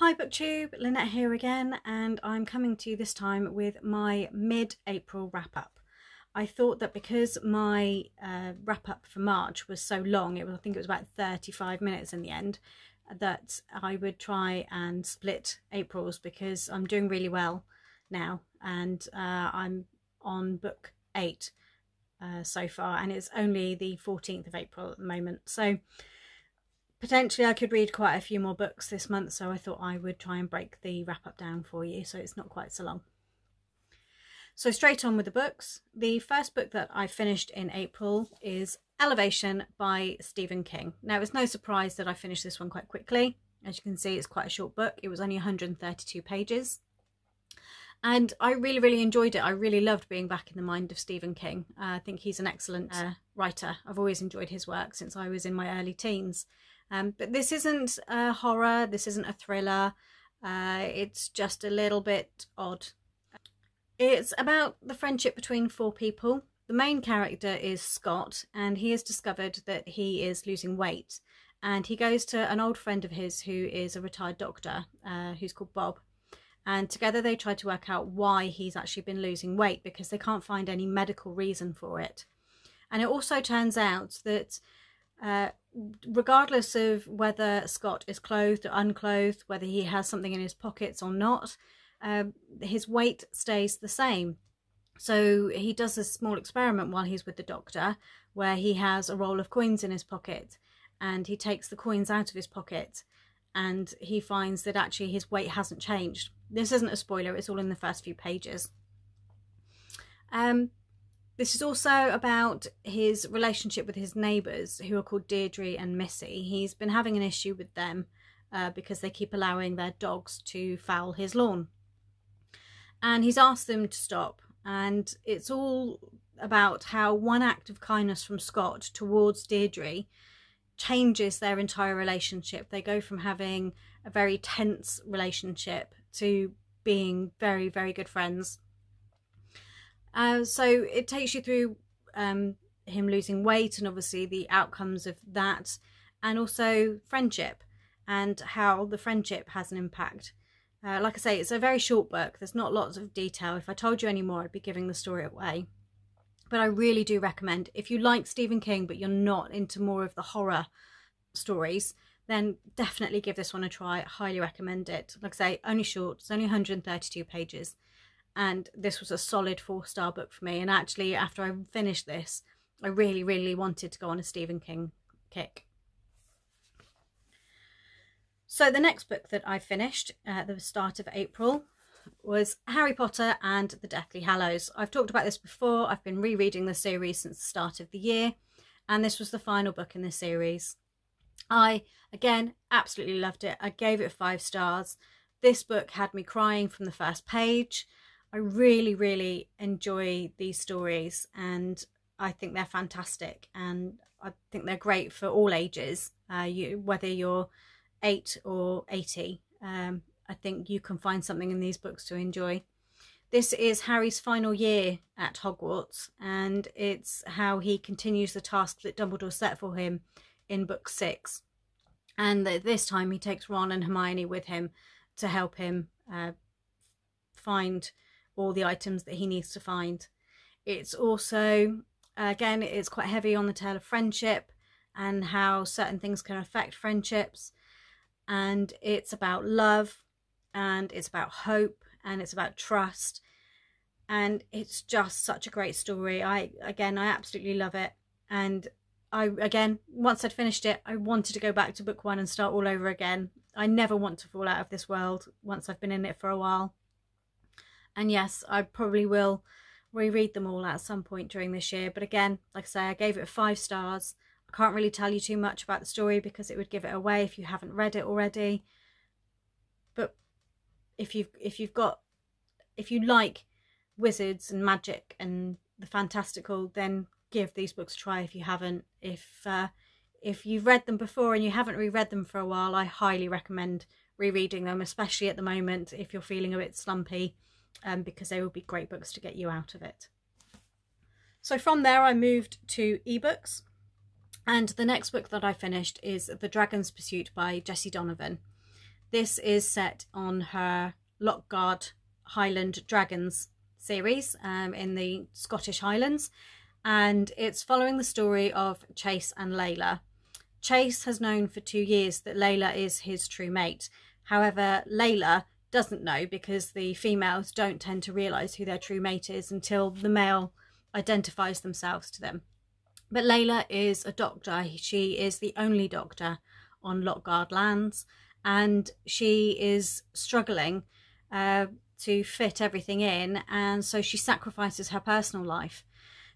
Hi Booktube, Lynnette here again and I'm coming to you this time with my mid-April wrap-up. I thought that because my uh, wrap-up for March was so long, it was, I think it was about 35 minutes in the end, that I would try and split April's because I'm doing really well now and uh, I'm on book 8 uh, so far and it's only the 14th of April at the moment. So potentially I could read quite a few more books this month so I thought I would try and break the wrap up down for you so it's not quite so long. So straight on with the books. The first book that I finished in April is Elevation by Stephen King. Now it's no surprise that I finished this one quite quickly. As you can see it's quite a short book. It was only 132 pages. And I really, really enjoyed it. I really loved being back in the mind of Stephen King. Uh, I think he's an excellent uh, writer. I've always enjoyed his work since I was in my early teens. Um, but this isn't a horror, this isn't a thriller, uh, it's just a little bit odd. It's about the friendship between four people. The main character is Scott, and he has discovered that he is losing weight. And he goes to an old friend of his who is a retired doctor, uh, who's called Bob. And together they try to work out why he's actually been losing weight because they can't find any medical reason for it. And it also turns out that uh, regardless of whether Scott is clothed or unclothed, whether he has something in his pockets or not, uh, his weight stays the same. So he does a small experiment while he's with the doctor where he has a roll of coins in his pocket and he takes the coins out of his pocket and he finds that actually his weight hasn't changed. This isn't a spoiler, it's all in the first few pages. Um, this is also about his relationship with his neighbours, who are called Deirdre and Missy. He's been having an issue with them uh, because they keep allowing their dogs to foul his lawn. And he's asked them to stop. And it's all about how one act of kindness from Scott towards Deirdre changes their entire relationship. They go from having a very tense relationship to being very, very good friends. Uh, so it takes you through um, him losing weight and obviously the outcomes of that, and also friendship and how the friendship has an impact. Uh, like I say, it's a very short book. There's not lots of detail. If I told you any more, I'd be giving the story away. But I really do recommend, if you like Stephen King, but you're not into more of the horror stories, then definitely give this one a try. I highly recommend it. Like I say, only short. It's only 132 pages and this was a solid four star book for me and actually after I finished this I really really wanted to go on a Stephen King kick. So the next book that I finished at the start of April was Harry Potter and the Deathly Hallows. I've talked about this before, I've been rereading the series since the start of the year and this was the final book in the series. I, again, absolutely loved it. I gave it five stars. This book had me crying from the first page. I really, really enjoy these stories and I think they're fantastic and I think they're great for all ages, uh, you, whether you're 8 or 80. Um, I think you can find something in these books to enjoy. This is Harry's final year at Hogwarts and it's how he continues the task that Dumbledore set for him in book 6. And this time he takes Ron and Hermione with him to help him uh, find all the items that he needs to find. It's also, again, it's quite heavy on the tale of friendship and how certain things can affect friendships. And it's about love and it's about hope and it's about trust. And it's just such a great story. I, again, I absolutely love it. And I, again, once I'd finished it, I wanted to go back to book one and start all over again. I never want to fall out of this world once I've been in it for a while. And yes, I probably will reread them all at some point during this year. But again, like I say, I gave it five stars. I can't really tell you too much about the story because it would give it away if you haven't read it already. But if you've if you've got if you like wizards and magic and the fantastical, then give these books a try if you haven't. If uh, if you've read them before and you haven't reread them for a while, I highly recommend rereading them, especially at the moment if you're feeling a bit slumpy um, because they will be great books to get you out of it. So from there I moved to ebooks and the next book that I finished is The Dragon's Pursuit by Jessie Donovan. This is set on her Lochguard Highland Dragons series um, in the Scottish Highlands, and it's following the story of Chase and Layla. Chase has known for two years that Layla is his true mate. However, Layla doesn't know because the females don't tend to realise who their true mate is until the male identifies themselves to them. But Layla is a doctor. She is the only doctor on Lochguard lands and she is struggling uh, to fit everything in and so she sacrifices her personal life.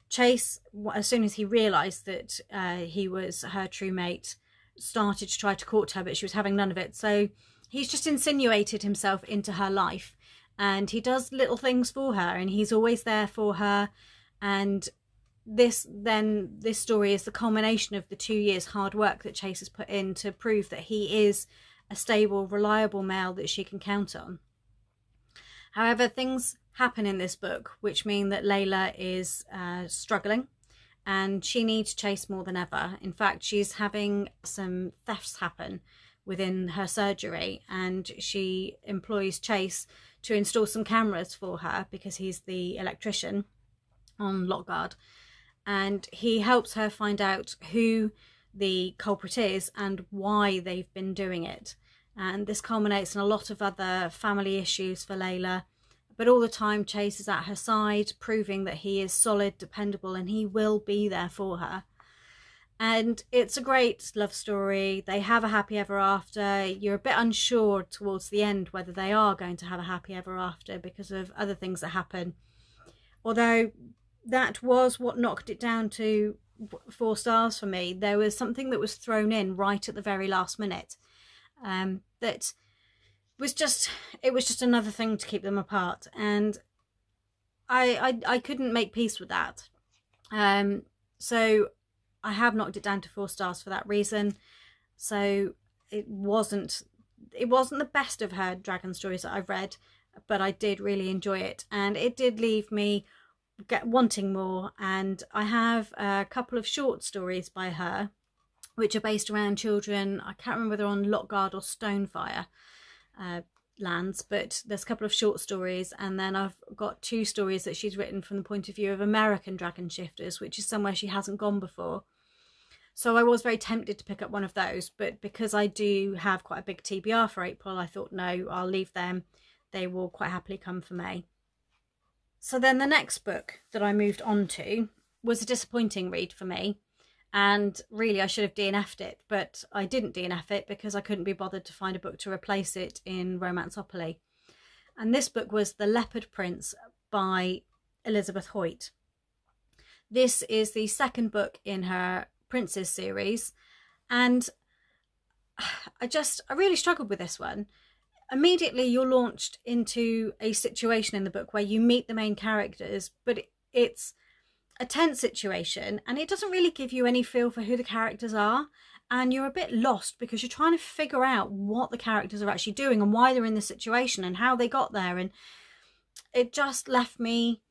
Chase, as soon as he realised that uh, he was her true mate, started to try to court her but she was having none of it. So he's just insinuated himself into her life and he does little things for her and he's always there for her. And this then this story is the culmination of the two years hard work that chase has put in to prove that he is a stable reliable male that she can count on. However things happen in this book which mean that layla is uh, struggling and she needs chase more than ever. In fact she's having some thefts happen within her surgery and she employs Chase to install some cameras for her because he's the electrician on Lochguard and he helps her find out who the culprit is and why they've been doing it. And this culminates in a lot of other family issues for Layla. But all the time Chase is at her side proving that he is solid dependable and he will be there for her and it's a great love story. They have a happy ever after. You're a bit unsure towards the end whether they are going to have a happy ever after because of other things that happen. Although that was what knocked it down to four stars for me. There was something that was thrown in right at the very last minute um, that was just it was just another thing to keep them apart, and I I, I couldn't make peace with that. Um, so I have knocked it down to four stars for that reason. So it wasn't it wasn't the best of her dragon stories that I've read, but I did really enjoy it, and it did leave me get wanting more. And I have a couple of short stories by her, which are based around children. I can't remember whether on Lochguard or Stonefire uh, lands, but there's a couple of short stories, and then I've got two stories that she's written from the point of view of American dragon shifters, which is somewhere she hasn't gone before. So I was very tempted to pick up one of those, but because I do have quite a big TBR for April, I thought, no, I'll leave them. They will quite happily come for May. So then the next book that I moved on to was a disappointing read for me. And really, I should have DNF'd it, but I didn't DNF it because I couldn't be bothered to find a book to replace it in Romanceopoly. And this book was The Leopard Prince by Elizabeth Hoyt. This is the second book in her Princes series. And I just, I really struggled with this one. Immediately, you're launched into a situation in the book where you meet the main characters, but it's a tense situation and it doesn't really give you any feel for who the characters are. And you're a bit lost because you're trying to figure out what the characters are actually doing and why they're in the situation and how they got there. And it just left me,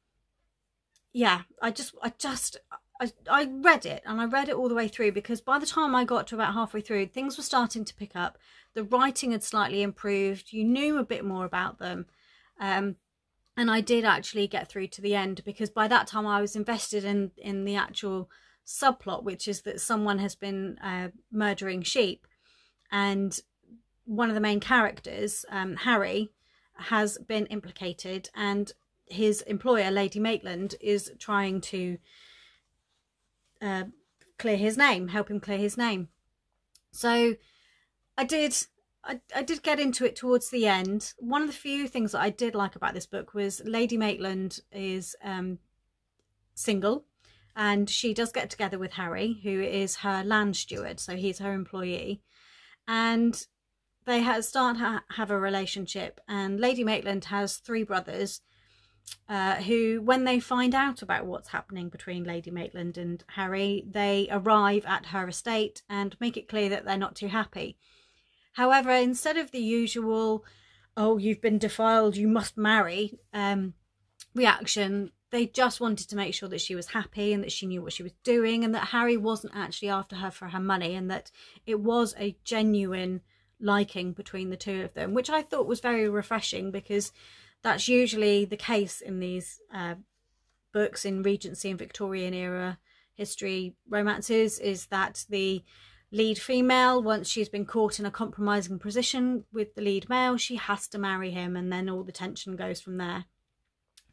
yeah, I just, I just, I, I read it and I read it all the way through because by the time I got to about halfway through, things were starting to pick up. The writing had slightly improved. You knew a bit more about them. Um, and I did actually get through to the end because by that time I was invested in, in the actual subplot, which is that someone has been uh, murdering sheep. And one of the main characters, um, Harry, has been implicated and his employer, Lady Maitland, is trying to uh, clear his name, help him clear his name. So I did I, I did get into it towards the end. One of the few things that I did like about this book was Lady Maitland is um, single and she does get together with Harry, who is her land steward, so he's her employee. And they start ha- have a relationship, and Lady Maitland has three brothers uh, who, when they find out about what's happening between Lady Maitland and Harry, they arrive at her estate and make it clear that they're not too happy. However, instead of the usual, oh, you've been defiled, you must marry um, reaction, they just wanted to make sure that she was happy and that she knew what she was doing and that Harry wasn't actually after her for her money and that it was a genuine liking between the two of them, which I thought was very refreshing because that's usually the case in these uh, books in Regency and Victorian era history romances is that the lead female, once she's been caught in a compromising position with the lead male, she has to marry him and then all the tension goes from there.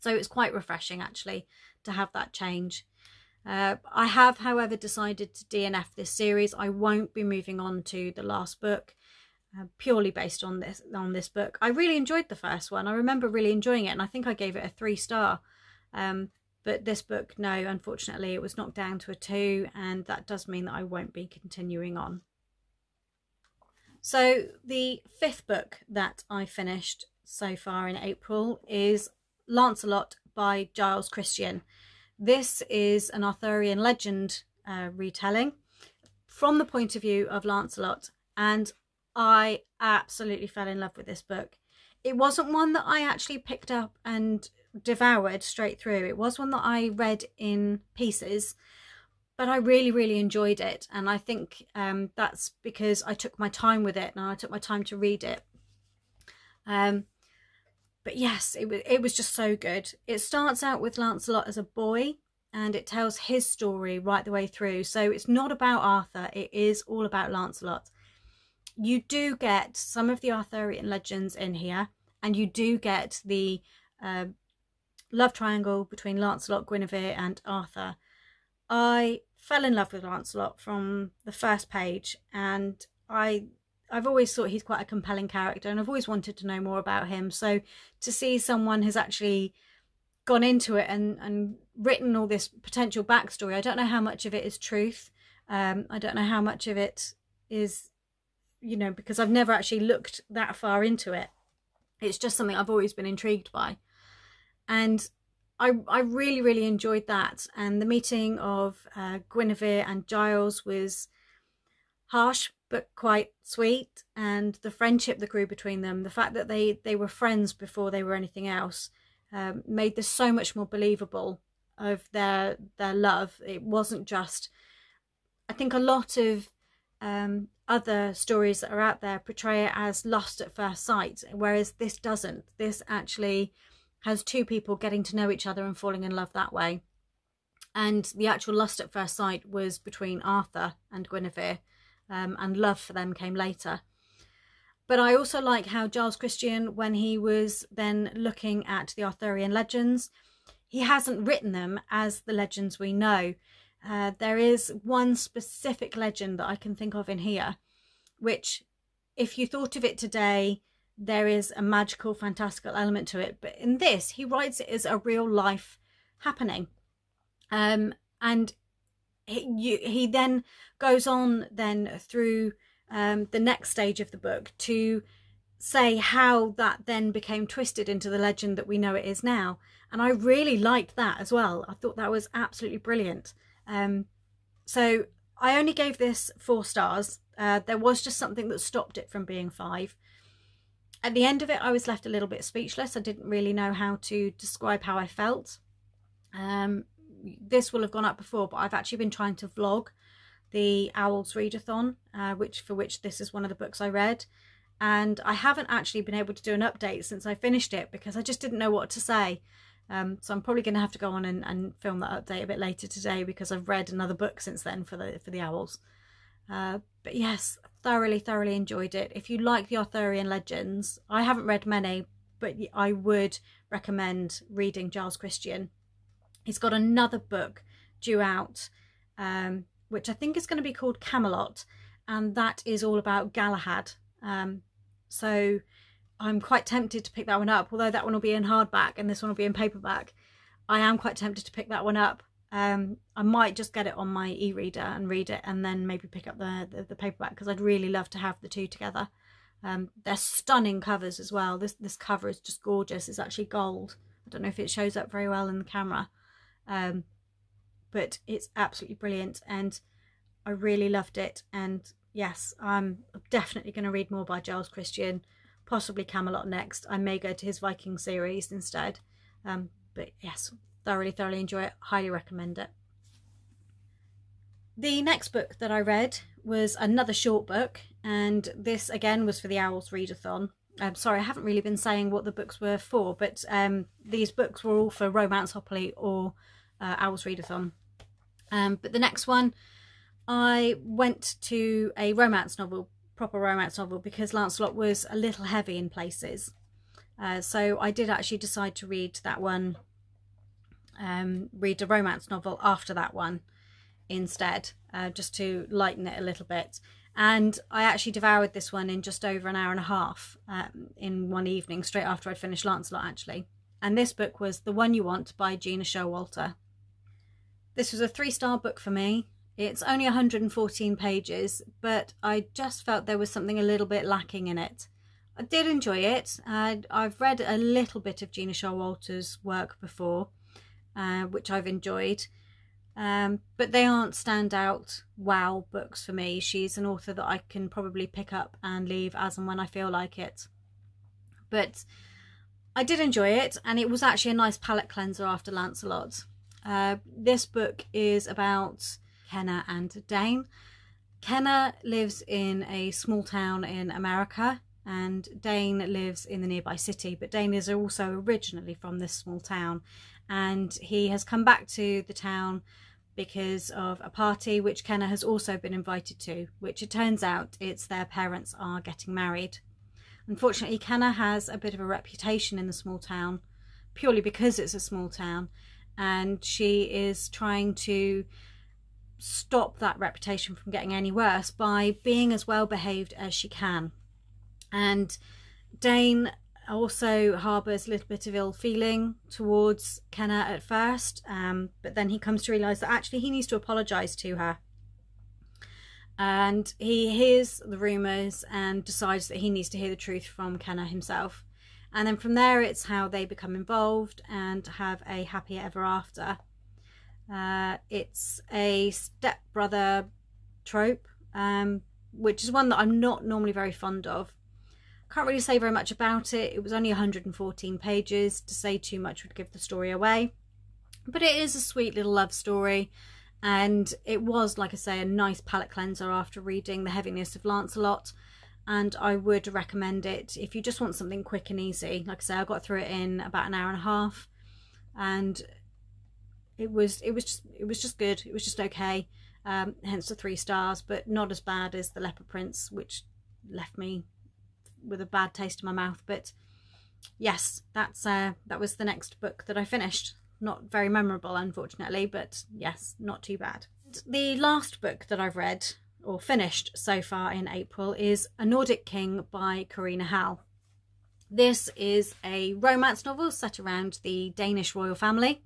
So it's quite refreshing actually to have that change. Uh, I have, however, decided to DNF this series. I won't be moving on to the last book uh, purely based on this on this book. I really enjoyed the first one. I remember really enjoying it, and I think I gave it a three star. Um, but this book, no, unfortunately, it was knocked down to a two, and that does mean that I won't be continuing on. So the fifth book that I finished so far in April is Lancelot by Giles Kristian. This is an Arthurian legend uh, retelling from the point of view of Lancelot, and I absolutely fell in love with this book. It wasn't one that I actually picked up and devoured straight through. It was one that I read in pieces, but I really, really enjoyed it. And I think um, that's because I took my time with it and I took my time to read it. Um, but yes, it it was just so good. It starts out with Lancelot as a boy and it tells his story right the way through. So it's not about Arthur, it is all about Lancelot you do get some of the Arthurian legends in here, and you do get the uh, love triangle between Lancelot, Guinevere, and Arthur. I fell in love with Lancelot from the first page, and I I've always thought he's quite a compelling character, and I've always wanted to know more about him. So to see someone has actually gone into it and and written all this potential backstory, I don't know how much of it is truth. Um, I don't know how much of it is you know, because I've never actually looked that far into it. It's just something I've always been intrigued by. And I, I really, really enjoyed that. And the meeting of uh, Guinevere and Giles was harsh but quite sweet. And the friendship that grew between them, the fact that they, they were friends before they were anything else, um, made this so much more believable of their their love. It wasn't just. I think a lot of um, other stories that are out there portray it as lust at first sight, whereas this doesn't. This actually has two people getting to know each other and falling in love that way. And the actual lust at first sight was between Arthur and Guinevere, um, and love for them came later. But I also like how Giles Kristian, when he was then looking at the Arthurian legends, he hasn't written them as the legends we know. Uh, there is one specific legend that I can think of in here, which, if you thought of it today, there is a magical, fantastical element to it. But in this, he writes it as a real life happening. Um, and he, you, he then goes on then through um, the next stage of the book to say how that then became twisted into the legend that we know it is now. And I really liked that as well. I thought that was absolutely brilliant. Um, so I only gave this four stars. Uh, there was just something that stopped it from being five. At the end of it, I was left a little bit speechless. I didn't really know how to describe how I felt. Um, this will have gone up before, but I've actually been trying to vlog the Owls Readathon, uh, which for which this is one of the books I read. And I haven't actually been able to do an update since I finished it because I just didn't know what to say. Um, so I'm probably going to have to go on and, and, film that update a bit later today because I've read another book since then for the for the owls. Uh, but yes, thoroughly, thoroughly enjoyed it. If you like the Arthurian legends, I haven't read many, but I would recommend reading Giles Kristian. He's got another book due out, um, which I think is going to be called Camelot, and that is all about Galahad. Um, so I'm quite tempted to pick that one up, although that one will be in hardback and this one will be in paperback. I am quite tempted to pick that one up. Um, I might just get it on my e-reader and read it and then maybe pick up the, the, the paperback because I'd really love to have the two together. Um, they're stunning covers as well. This this cover is just gorgeous. It's actually gold. I don't know if it shows up very well in the camera, um, but it's absolutely brilliant and I really loved it. And yes, I'm definitely going to read more by Giles Kristian possibly Camelot next. I may go to his Viking series instead. Um, but yes, thoroughly, thoroughly enjoy it. Highly recommend it. The next book that I read was another short book, and this again was for the Owls Readathon. I'm sorry, I haven't really been saying what the books were for, but um, these books were all for Romanceopoly or uh, Owls Readathon. Um, but the next one, I went to a romance novel, proper romance novel, because Lancelot was a little heavy in places. Uh, so I did actually decide to read that one, um, read a romance novel after that one instead, uh, just to lighten it a little bit. And I actually devoured this one in just over an hour and a half um, in one evening, straight after I'd finished Lancelot, actually. And this book was The One You Want by Gena Showalter. This was a three star book for me. It's only 114 pages, but I just felt there was something a little bit lacking in it. I did enjoy it. I've read a little bit of Gena Showalter's work before, uh, which I've enjoyed. Um, but they aren't standout wow books for me. She's an author that I can probably pick up and leave as and when I feel like it. But I did enjoy it, and it was actually a nice palate cleanser after Lancelot. Uh, this book is about Kenna and Dane. Kenna lives in a small town in America, and Dane lives in the nearby city. But Dane is also originally from this small town, and he has come back to the town because of a party which Kenna has also been invited to, which it turns out it's their parents are getting married. Unfortunately, Kenna has a bit of a reputation in the small town purely because it's a small town, and she is trying to stop that reputation from getting any worse by being as well behaved as she can. And Dane also harbours a little bit of ill feeling towards Kenna at first, um, but then he comes to realise that actually he needs to apologise to her. And he hears the rumours and decides that he needs to hear the truth from Kenna himself. And then from there, it's how they become involved and have a happy ever after. Uh, it's a stepbrother trope, um, which is one that I'm not normally very fond of. Can't really say very much about it. It was only 114 pages. To say too much would give the story away. But it is a sweet little love story. And it was, like I say, a nice palate cleanser after reading The Heaviness of Lancelot. And I would recommend it if you just want something quick and easy. Like I say, I got through it in about an hour and a half. And it was it was just it was just good. It was just okay. Um, hence the three stars, but not as bad as The Leopard Prince, which left me with a bad taste in my mouth. But yes, that's uh, that was the next book that I finished. Not very memorable, unfortunately, but yes, not too bad. The last book that I've read or finished so far in April is A Nordic King by Karina Halle. This is a romance novel set around the Danish royal family.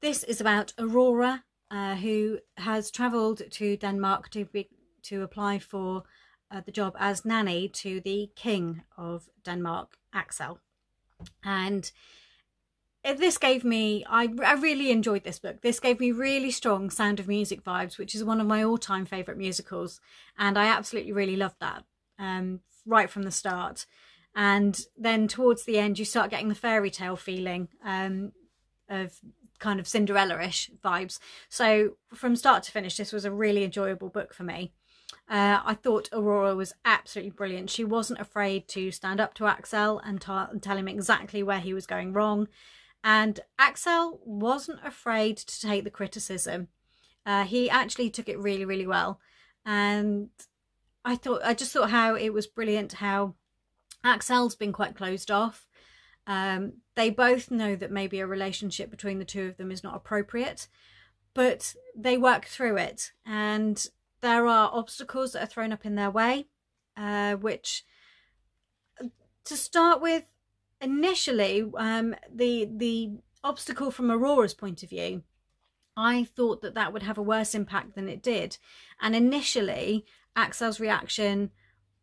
This is about Aurora, uh, who has travelled to Denmark to be, to apply for uh, the job as nanny to the King of Denmark, Axel. And this gave me, I, I really enjoyed this book. This gave me really strong Sound of Music vibes, which is one of my all time favourite musicals. And I absolutely really loved that um, right from the start. And then towards the end, you start getting the fairy tale feeling um, of kind of Cinderella-ish vibes. So from start to finish, this was a really enjoyable book for me. Uh, I thought Aurora was absolutely brilliant. She wasn't afraid to stand up to Axel and, and tell him exactly where he was going wrong. And Axel wasn't afraid to take the criticism. Uh, he actually took it really, really well. And I thought, I just thought how it was brilliant how Axel's been quite closed off. Um, they both know that maybe a relationship between the two of them is not appropriate, but they work through it. And there are obstacles that are thrown up in their way, uh, which, to start with, initially, um, the the obstacle from Aurora's point of view, I thought that that would have a worse impact than it did. And initially, Axel's reaction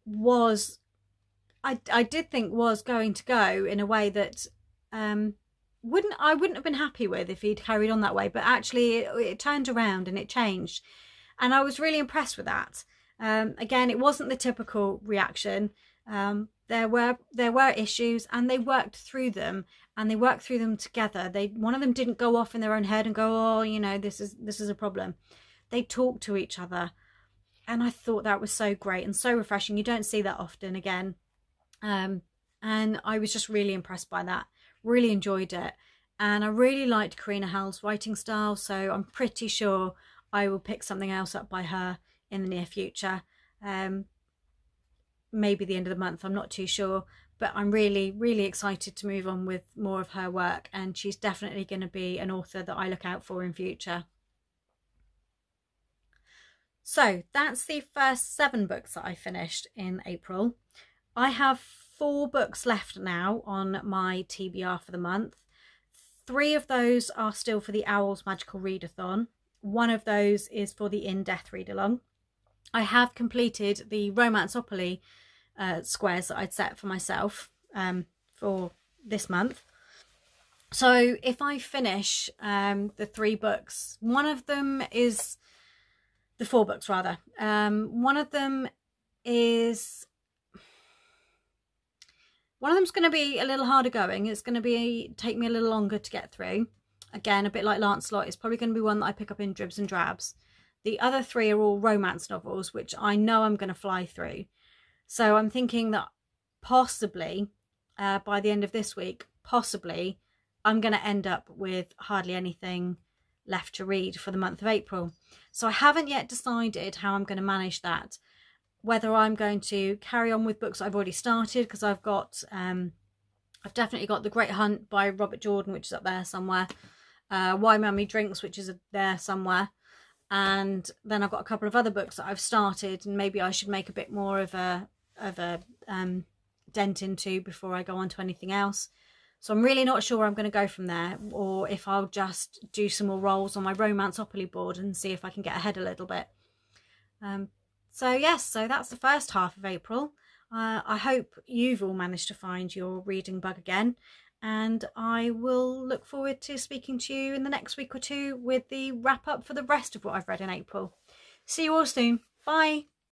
was, I, I did think was going to go in a way that um, wouldn't I wouldn't have been happy with if he'd carried on that way. But actually, it, it turned around and it changed and I was really impressed with that. Um, again, it wasn't the typical reaction. Um, there were there were issues, and they worked through them, and they worked through them together. They one of them didn't go off in their own head and go, oh, you know, this is this is a problem. They talked to each other, and I thought that was so great and so refreshing. You don't see that often again. Um, and I was just really impressed by that. Really enjoyed it. And I really liked Karina Halle's writing style, so I'm pretty sure I will pick something else up by her in the near future. Um, maybe the end of the month, I'm not too sure. But I'm really, really excited to move on with more of her work, and she's definitely going to be an author that I look out for in future. So that's the first seven books that I finished in April. I have four books left now on my TBR for the month. Three of those are still for the Owls Magical Readathon. One of those is for the In Death Read Along. I have completed the Romanceopoly uh, squares that I'd set for myself um, for this month. So if I finish um, the three books, one of them is the four books rather. Um, one of them is one of them's going to be a little harder going. It's going to be take me a little longer to get through. Again, a bit like Lancelot, it's probably going to be one that I pick up in dribs and drabs. The other three are all romance novels, which I know I'm going to fly through. So I'm thinking that possibly uh, by the end of this week, possibly I'm going to end up with hardly anything left to read for the month of April. So I haven't yet decided how I'm going to manage that. Whether I'm going to carry on with books I've already started because I've got, um, I've definitely got The Great Hunt by Robert Jordan, which is up there somewhere. Uh, Why Mummy Drinks, which is there somewhere. And then I've got a couple of other books that I've started and maybe I should make a bit more of a, of a um, dent into before I go on to anything else. So I'm really not sure where I'm going to go from there or if I'll just do some more rolls on my Romanceopoly board and see if I can get ahead a little bit. Um, so yes, so that's the first half of April. Uh, I hope you've all managed to find your reading bug again and I will look forward to speaking to you in the next week or two with the wrap up for the rest of what I've read in April. See you all soon. Bye.